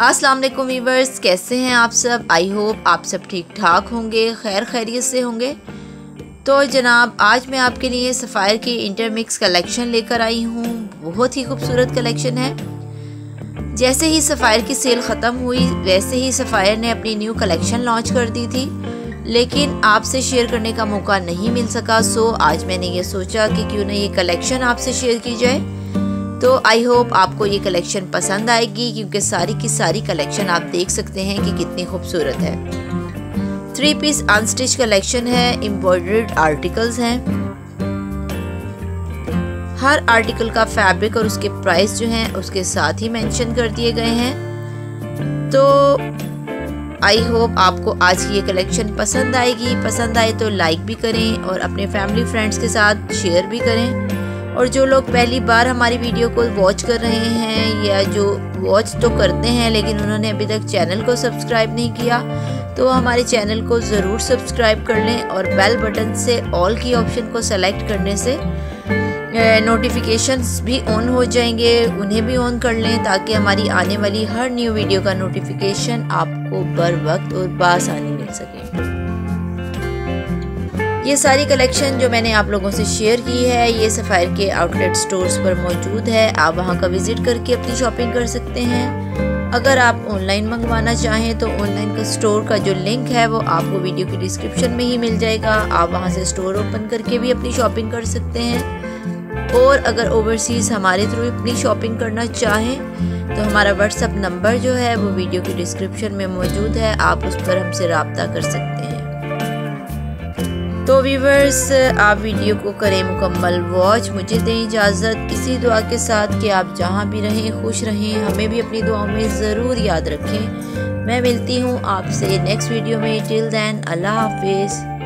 अस्सलाम वालेकुम वीवर्स, कैसे हैं आप सब? आई होप आप सब ठीक ठाक होंगे, खैर खैरियत से होंगे। तो जनाब, आज मैं आपके लिए सफ़ायर की इंटरमिक्स कलेक्शन लेकर आई हूँ। बहुत ही खूबसूरत कलेक्शन है। जैसे ही सफ़ायर की सेल ख़त्म हुई, वैसे ही सफ़ायर ने अपनी न्यू कलेक्शन लॉन्च कर दी थी। लेकिन आपसे शेयर करने का मौका नहीं मिल सका, सो आज मैंने ये सोचा कि क्यों ना ये कलेक्शन आपसे शेयर की जाए। तो आई होप आपको ये कलेक्शन पसंद आएगी, क्योंकि सारी की सारी कलेक्शन आप देख सकते हैं कि कितनी खूबसूरत है। थ्री पीस अनस्टिच कलेक्शन है एम्ब्रॉयडर्ड आर्टिकल्स हैं। हर आर्टिकल का फैब्रिक और उसके प्राइस जो हैं, उसके साथ ही मेंशन कर दिए गए हैं। तो आई होप आपको आज की ये कलेक्शन पसंद आएगी। पसंद आए तो लाइक भी करें और अपने फैमिली फ्रेंड्स के साथ शेयर भी करें। और जो लोग पहली बार हमारी वीडियो को वॉच कर रहे हैं या जो वॉच तो करते हैं, लेकिन उन्होंने अभी तक चैनल को सब्सक्राइब नहीं किया तो हमारे चैनल को ज़रूर सब्सक्राइब कर लें और बेल बटन से ऑल की ऑप्शन को सेलेक्ट करने से नोटिफिकेशंस भी ऑन हो जाएँगे, उन्हें भी ऑन कर लें, ताकि हमारी आने वाली हर न्यू वीडियो का नोटिफिकेशन आपको बर वक्त और बासानी मिल सके। ये सारी कलेक्शन जो मैंने आप लोगों से शेयर की है, ये सफ़ायर के आउटलेट स्टोर्स पर मौजूद है। आप वहाँ का विज़िट करके अपनी शॉपिंग कर सकते हैं। अगर आप ऑनलाइन मंगवाना चाहें तो ऑनलाइन का स्टोर का जो लिंक है वो आपको वीडियो की डिस्क्रिप्शन में ही मिल जाएगा। आप वहाँ से स्टोर ओपन करके भी अपनी शॉपिंग कर सकते हैं। और अगर ओवरसीज़ हमारे थ्रू अपनी शॉपिंग करना चाहें तो हमारा व्हाट्सअप नंबर जो है वो वीडियो की डिस्क्रिप्शन में मौजूद है। आप उस पर हमसे रबता कर सकते हैं। तो व्यूवर्स आप वीडियो को करें मुकम्मल वॉच मुझे दें इजाज़त इसी दुआ के साथ कि आप जहाँ भी रहें, खुश रहें, हमें भी अपनी दुआओं में ज़रूर याद रखें। मैं मिलती हूँ आपसे नेक्स्ट वीडियो में। टिल दैन अल्लाह हाफिज़